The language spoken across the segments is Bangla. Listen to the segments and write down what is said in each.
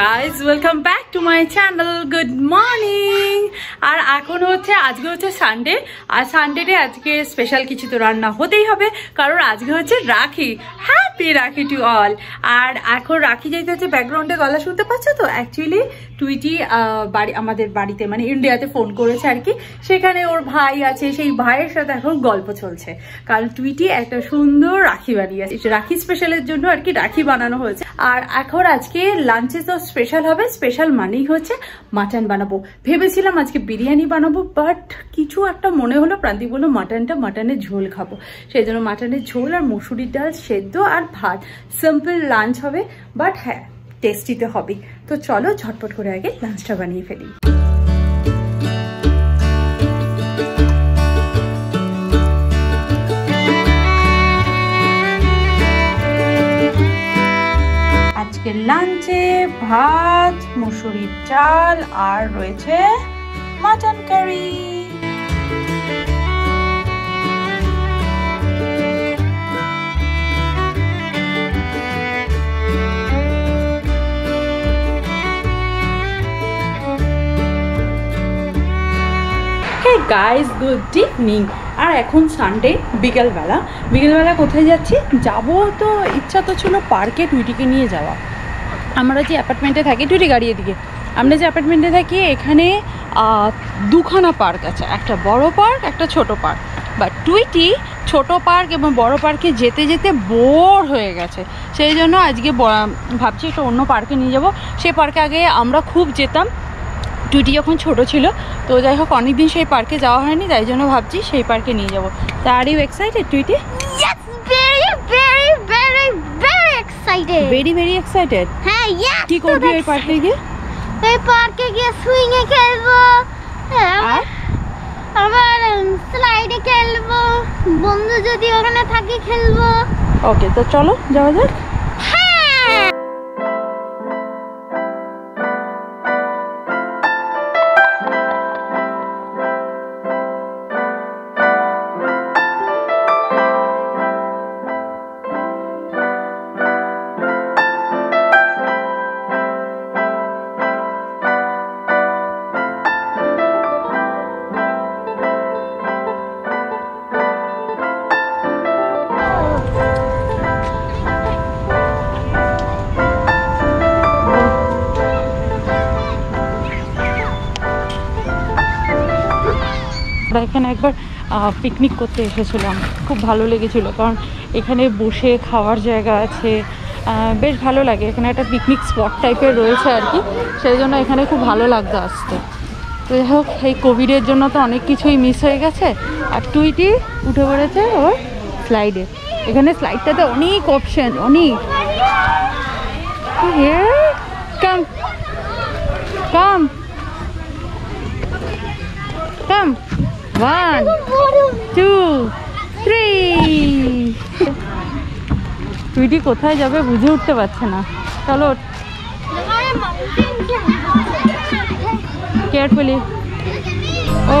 Guys welcome back to my channel good morning আর এখন হচ্ছে, আজকে হচ্ছে সানডে আর সানডেতে আজকে স্পেশাল কিছু তো রান্না হতেই হবে। কারণ আজকে হচ্ছে রাখি। হ্যাপি রাখি টু অল আর এখন রাখি যেতে হচ্ছে ব্যাকগ্রাউন্ডে গলা শুনতে পাচ্ছ তো? অ্যাকচুয়ালি টুইটি বাড়ি, আমাদের বাড়িতে মানে ইন্ডিয়াতে ফোন করেছে আর কি। সেখানে ওর ভাই আছে, সেই ভাইয়ের সাথে এখন গল্প চলছে। কারণ টুইটি একটা সুন্দর রাখি বানিয়েছে। রাখি স্পেশালের জন্য আর কি রাখি বানানো হয়েছে। আর এখন আজকে লাঞ্চে তো স্পেশাল হবে। স্পেশাল মানেই হচ্ছে মাটন বানাবো। ভেবেছিলাম আজকে বিরিয়ানি বানাবো বাট কিছু একটা মনে হলো, প্রান্তিক বলল মাটনটা মাটনের ঝোল খাব। সেই জন্য মাটনের ঝোল আর মসুরির ডাল সেদ্ধ আর ভাত। সিম্পল লাঞ্চ হবে বাট হ্যাঁ টেস্টি তো হবেই। তো চলো ঝটপট করে আগে লাঞ্চটা বানিয়ে ফেলি। লাঞ্চে ভাত, মুসুরির চাল, আর রয়েছে mutton curry hey guys good evening আর এখন সানডে বিকেলবেলা। বিকেলবেলা কোথায় যাচ্ছি? যাব তো ইচ্ছা তো ছিল পার্কে টুইটিকে নিয়ে যাওয়া। আমরা যে অ্যাপার্টমেন্টে থাকি, টুইটি গাড়ি এদিকে। আমরা যে অ্যাপার্টমেন্টে থাকি, এখানে দুখানা পার্ক আছে। একটা বড় পার্ক একটা ছোট পার্ক বা টুইটি ছোট পার্ক এবং বড় পার্কে যেতে যেতে বোর হয়ে গেছে। সেই জন্য আজকে ভাবছি একটা অন্য পার্কে নিয়ে যাব। সেই পার্কে আগে আমরা খুব যেতাম। টুইটি যখন ছোট ছিল তো যাই হোক অনেকদিন সেই পার্কে যাওয়া হয়নি তাই জন্য ভাবছি সেই পার্কে নিয়ে যাব। তা are you excited Tweety very very excited হ্যাঁ. কি করবি ওই পার্কে গিয়ে? এই পার্কে গিয়ে সুইং এ খেলব হ্যাঁ, আর? আবার স্লাইডে খেলব বন্ধু যদি ওখানে থাকে খেলব। ওকে তো চলো যাওয়া যাক। আমরা এখানে একবার পিকনিক করতে এসেছিলাম। খুব ভালো লেগেছিলো, কারণ এখানে বসে খাওয়ার জায়গা আছে বেশ ভালো লাগে। এখানে একটা পিকনিক স্পট টাইপের রয়েছে আর কি, সেই জন্য এখানে খুব ভালো লাগতো আসতে। তো যাই হোক, এই কোভিডের জন্য তো অনেক কিছুই মিস হয়ে গেছে। আর টুইটি উঠে পড়েছে ওর স্লাইডে এখানে স্লাইডটাতে অনেক অপশন অনেক। Come come come one two three Tweety কোথায় যাবে বুঝে উঠতে পারছে না চলো কেয়ারফুলি ও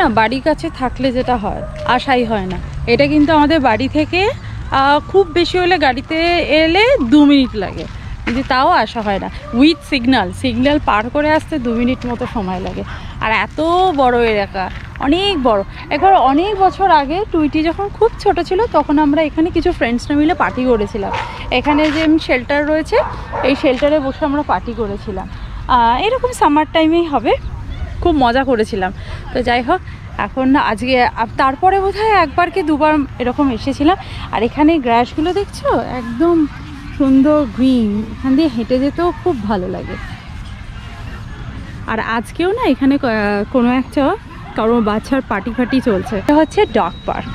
না, বাড়ির কাছে থাকলে যেটা হয়, আশাই হয় না। এটা কিন্তু আমাদের বাড়ি থেকে খুব বেশি হলে গাড়িতে এলে দু মিনিট লাগে। কিন্তু তাও আসা হয় না। উইথ সিগনাল সিগন্যাল পার করে আসতে দু মিনিট মতো সময় লাগে। আর এত বড় এলাকা, অনেক বড়। একবার অনেক বছর আগে টুইটি যখন খুব ছোট ছিল, তখন আমরা এখানে কিছু ফ্রেন্ডসরা মিলে পার্টি করেছিলাম। এখানে যে শেল্টার রয়েছে, এই শেল্টারে বসে আমরা পার্টি করেছিলাম। এরকম সামার টাইমেই হবে। খুব মজা করেছিলাম। তো যাই হোক, এখন আজকে তারপরে বোধহয় একবার কি দুবার এরকম এসেছিলাম। আর এখানে গ্রাসগুলো দেখছ? একদম সুন্দর গ্রিন। এখান দিয়ে হেঁটে যেতেও খুব ভালো লাগে। আর আজকেও না এখানে কোনো একটা কারও বাচ্চার পার্টি ফার্টি চলছে। এটা হচ্ছে ডগ পার্ক।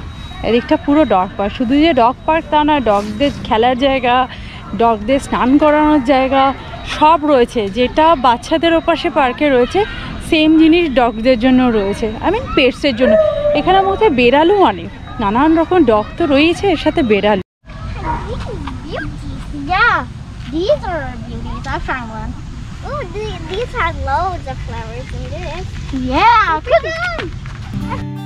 এদিকটা পুরো ডগ পার্ক। শুধু যে ডগ পার্ক তা না, ডগদের খেলার জায়গা, ডগদের স্নান করানোর জায়গা সব রয়েছে। যেটা বাচ্চাদের ওপাশে পার্কে রয়েছে সেম জিনিস ডগদের জন্য রয়েছে। আই মিন পেটসের জন্য। এখানে মধ্যে বেড়ালও অনেক। নানান রকম ডগ তো রয়েছে এর সাথে বেড়াল। Yeah, look at them!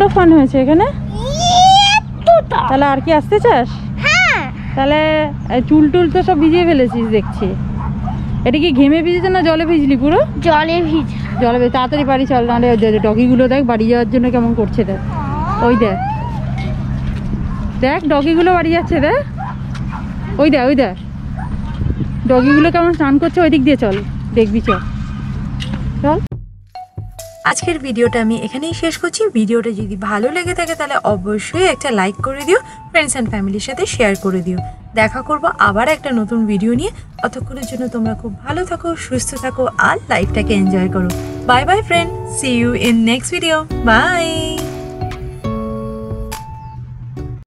কত ফান হয়েছে এখানে? তাহলে আর কি আসতে চাস? হ্যাঁ। তাহলে চুল টুল তো সব ভিজিয়ে ফেলেছিস দেখছি। এটা কি ঘেমে ভিজেছে না জলে ভিজলি পুরো? জলে ভিজ জলে ভিজে তাড়াতাড়ি বাড়ি চল নাহলে ডগিগুলো দেখ বাড়ি যাওয়ার জন্য কেমন করছে দেখ। ওই দেখ। দেখ ডগিগুলো বাড়ি যাচ্ছে দেখ। ওই দেখ ওই দেখ। ডগিগুলো কেমন স্নান করছে ওই দিক দিয়ে চল। দেখবি চল। চল। আজকের ভিডিওটা আমি এখানেই শেষ করছি। ভিডিওটা যদি ভালো লেগে থাকে তাহলে অবশ্যই একটা লাইক করে দিও ফ্রেন্ডস অ্যান্ড ফ্যামিলির সাথে শেয়ার করে দিও। দেখা করব আবার একটা নতুন ভিডিও নিয়ে। অতক্ষণের জন্য তোমরা খুব ভালো থাকো, সুস্থ থাকো আর লাইফটাকে এনজয় করো। Bye bye friend see you in next video bye